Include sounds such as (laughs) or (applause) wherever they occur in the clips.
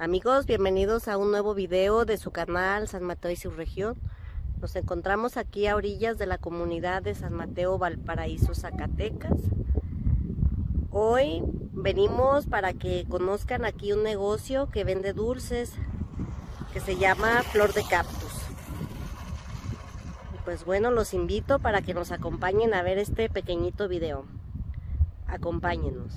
Amigos, bienvenidos a un nuevo video de su canal San Mateo y su región. Nos encontramos aquí a orillas de la comunidad de San Mateo Valparaíso, Zacatecas. Hoy venimos para que conozcan aquí un negocio que vende dulces que se llama Flor de Cactus. Pues bueno, los invito para que nos acompañen a ver este pequeñito video. Acompáñenos.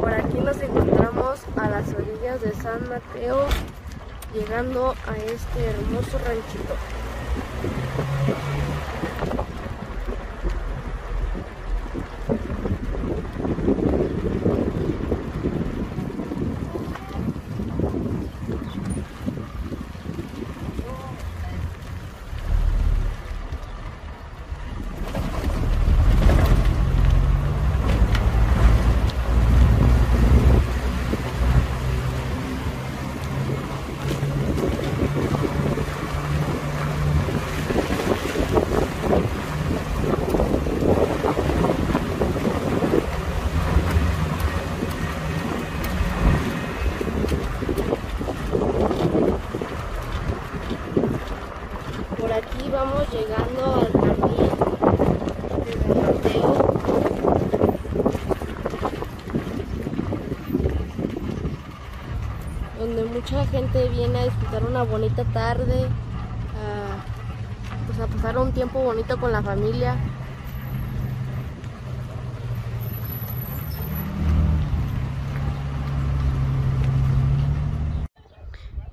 Por aquí nos encontramos a las orillas de San Mateo, llegando a este hermoso ranchito. Por aquí vamos llegando al jardín de San Mateo. Donde mucha gente viene a disfrutar una bonita tarde, pues a pasar un tiempo bonito con la familia.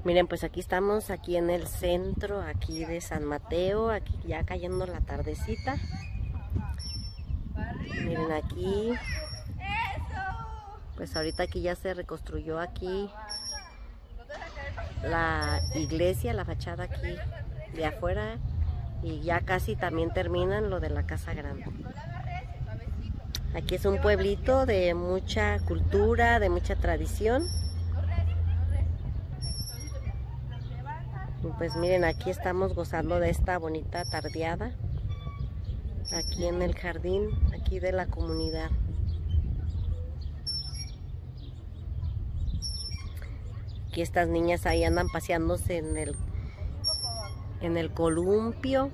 Miren, pues aquí estamos, aquí en el centro, aquí de San Mateo, aquí ya cayendo la tardecita. Miren aquí, pues ahorita aquí ya se reconstruyó aquí la iglesia, la fachada aquí de afuera y ya casi también terminan lo de la casa grande. Aquí es un pueblito de mucha cultura, de mucha tradición. Pues miren, aquí estamos gozando de esta bonita tardeada. Aquí en el jardín, aquí de la comunidad. Aquí estas niñas ahí andan paseándose en el en el columpio.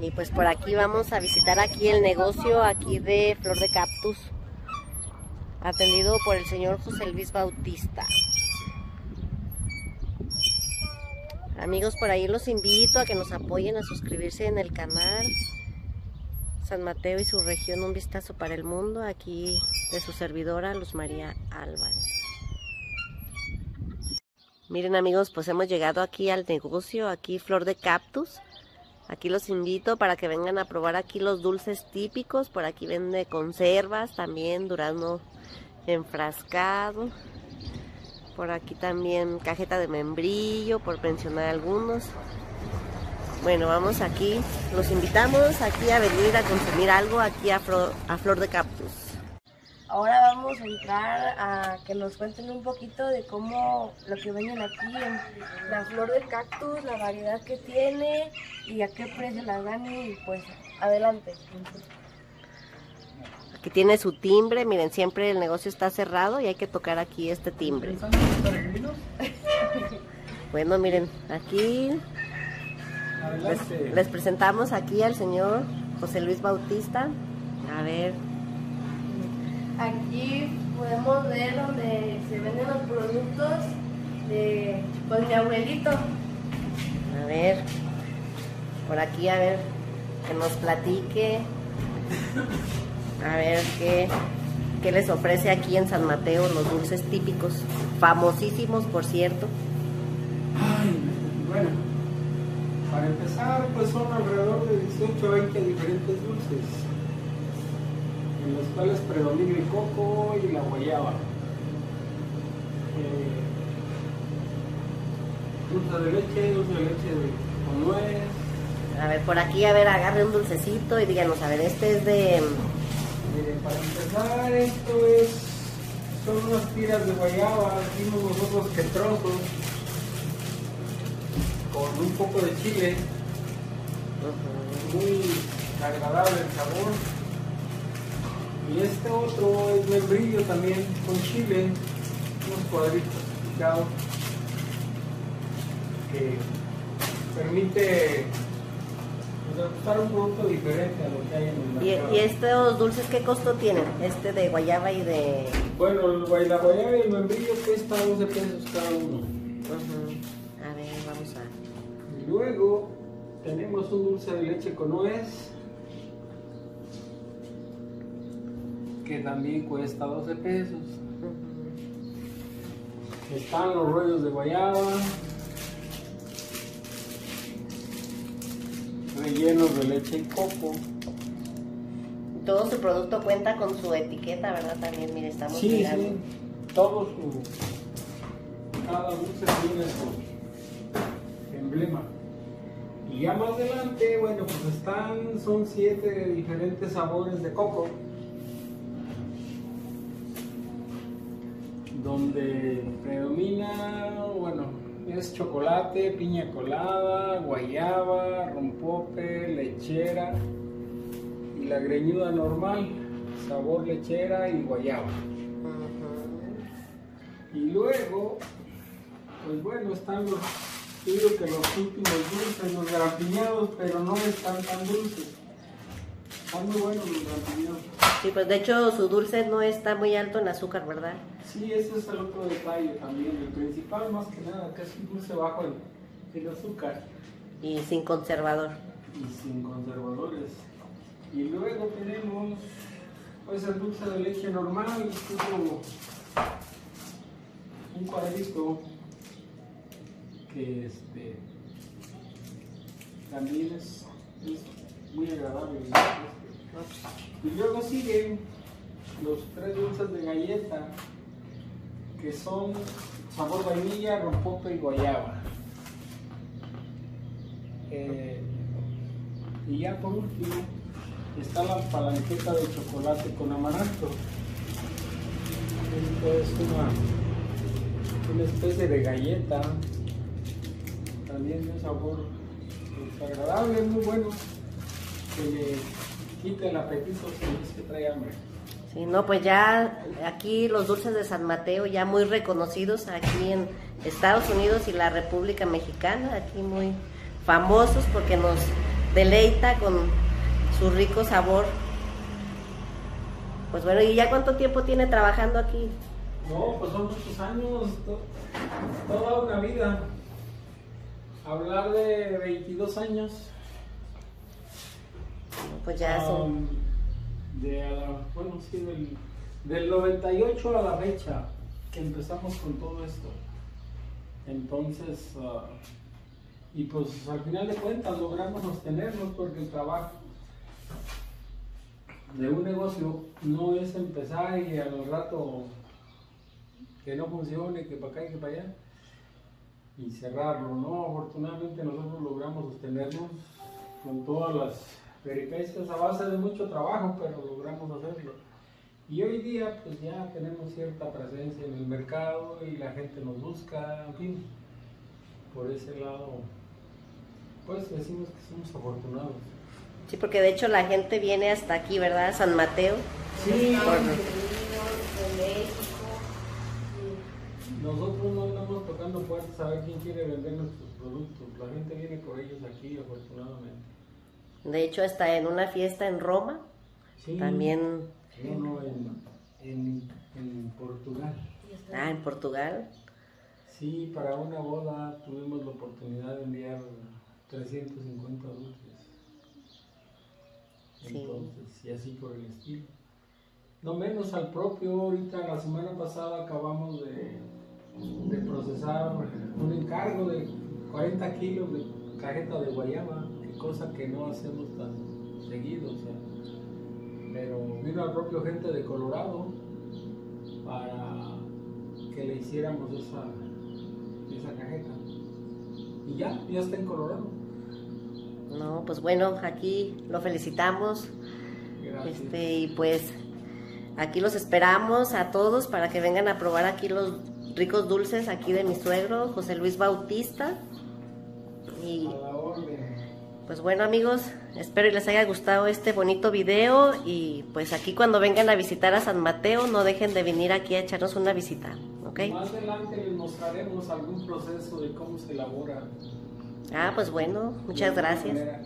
Y pues por aquí vamos a visitar aquí el negocio aquí de Flor de Cactus, atendido por el señor José Luis Bautista. Amigos, por ahí los invito a que nos apoyen a suscribirse en el canal San Mateo y su región, un vistazo para el mundo, aquí de su servidora Luz María Álvarez. Miren amigos, pues hemos llegado aquí al negocio, aquí Flor de Cactus. Aquí los invito para que vengan a probar aquí los dulces típicos. Por aquí vende conservas, también durazno enfrascado. Por aquí también cajeta de membrillo, por mencionar algunos. Bueno, vamos aquí. Los invitamos aquí a venir a consumir algo aquí a Flor, de Cactus. Ahora vamos a entrar a que nos cuenten un poquito de cómo lo que venden aquí la flor de cactus, la variedad que tiene y a qué precio la dan y pues adelante. Aquí tiene su timbre, miren, siempre el negocio está cerrado y hay que tocar aquí este timbre. (laughs) Bueno, miren, aquí les, les presentamos aquí al señor José Luis Bautista. A ver, Aquí podemos ver donde se venden los productos de pues, mi abuelito. A ver, por aquí, a ver, que nos platique. (laughs) A ver qué, qué les ofrece aquí en San Mateo los dulces típicos, famosísimos por cierto. Ay, bueno, para empezar, pues son alrededor de 18 o 20 diferentes dulces, en los cuales predomina el coco y la guayaba. Eh, dulce de leche, dulce de leche de, con nuez, A ver, por aquí, a ver, agarre un dulcecito y díganos, a ver, este es de... Miren, para empezar, esto es, son unas tiras de guayaba, decimos nosotros que trozos, con un poco de chile, muy agradable el sabor. Y este otro es membrillo también, con chile, unos cuadritos picados, que permite degustar un producto diferente a lo que hay en el ¿Y, mercado. y estos dulces qué costo tienen? Este de guayaba y de... Bueno, la guayaba y el membrillo cuesta 12 pesos cada uno. A ver, vamos a... Y luego tenemos un dulce de leche con nuez que también cuesta 12 pesos. Están los rollos de guayaba rellenos de leche y coco. Todo su producto cuenta con su etiqueta, ¿verdad? También, mire, estamos Sí, mirando. sí, todo su cada dulce tiene su emblema. Y ya más adelante, bueno, pues están, son siete diferentes sabores de coco. Donde predomina, bueno, es chocolate, piña colada, guayaba, rompope, lechera y la greñuda normal, sabor lechera y guayaba. Y luego, pues bueno, están los, digo que los últimos dulces, los grampiñados, pero no están tan dulces. Están muy buenos los. Sí, pues de hecho su dulce no está muy alto en azúcar, ¿verdad? Sí, ese es el otro detalle también. El principal, más que nada, que es un dulce bajo en, en azúcar Y sin conservador. y sin conservadores. Y luego tenemos, pues el dulce de leche normal, tipo un cuadrito que este también es, es muy agradable. Y luego siguen los tres dulces de galleta que son sabor vainilla, rompope y guayaba. Eh, y ya por último está la palanqueta de chocolate con amaranto. Esto es una, una especie de galleta, también de sabor pues, agradable, muy bueno, quita el apetito si es que trae hambre. Sí, no, pues ya aquí los dulces de San Mateo ya muy reconocidos aquí en Estados Unidos y la República Mexicana, aquí muy famosos porque nos deleita con su rico sabor. Pues bueno, ¿y ya cuánto tiempo tiene trabajando aquí? No, pues son muchos años, to- toda una vida. Hablar de 22 años. Pues ya son... um, de la- bueno, sí, del, del 98 a la fecha que empezamos con todo esto. Entonces, ah, y pues al final de cuentas logramos sostenernos porque el trabajo de un negocio no es empezar y al rato que no funcione, que para acá y que para allá y cerrarlo, ¿no? Afortunadamente nosotros logramos sostenernos con todas las peripecias a base de mucho trabajo, pero logramos hacerlo. Y hoy día pues ya tenemos cierta presencia en el mercado y la gente nos busca, en fin, por ese lado, pues decimos que somos afortunados. Sí, porque de hecho la gente viene hasta aquí, ¿verdad? San Mateo. Sí, México. nosotros no andamos tocando puertas a ver quién quiere vender nuestros productos, la gente viene por ellos aquí afortunadamente. De hecho, está en una fiesta en Roma. Sí. También, No, no, en, en, en Portugal. ah, en Portugal. Sí, para una boda tuvimos la oportunidad de enviar 350 dulces. Sí. Entonces, y así por el estilo. No menos al propio, ahorita la semana pasada acabamos de, de procesar un encargo de 40 kilos de cajeta de guayaba, cosa que no hacemos tan seguido, o sea. Pero vino al propio gente de Colorado para que le hiciéramos esa, esa cajeta. Y ya, ya está en Colorado. No, pues bueno, aquí lo felicitamos. Gracias. Este, y pues aquí los esperamos a todos para que vengan a probar aquí los ricos dulces aquí de mi suegro, José Luis Bautista. Pues bueno amigos, espero y les haya gustado este bonito video y pues aquí cuando vengan a visitar a San Mateo no dejen de venir aquí a echarnos una visita, ¿ok? Más adelante les mostraremos algún proceso de cómo se elabora. Ah, pues bueno, muchas gracias. manera,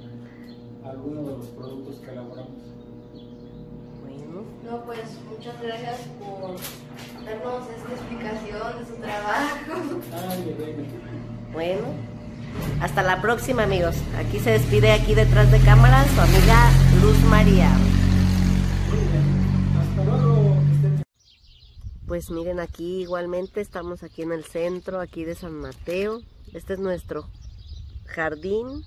Algunos de los productos que elaboramos. Bueno, No, pues muchas gracias por darnos esta explicación de su trabajo. Ay, Elena. bueno, hasta la próxima amigos. Aquí se despide aquí detrás de cámara su amiga Luz María. Pues miren aquí igualmente estamos aquí en el centro, aquí de San Mateo. Este es nuestro jardín,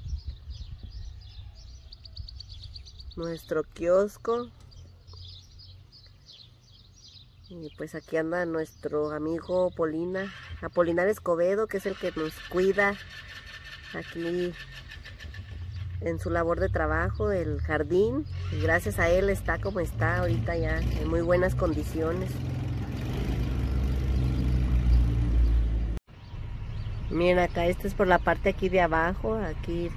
nuestro kiosco. Y pues aquí anda nuestro amigo Polina, Apolinar Escobedo, que es el que nos cuida aquí en su labor de trabajo, el jardín. Y gracias a él está como está ahorita ya, en muy buenas condiciones. Miren acá, este es por la parte aquí de abajo, aquí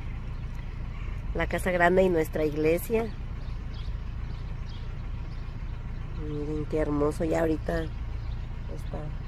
la casa grande y nuestra iglesia. Miren qué hermoso ya ahorita está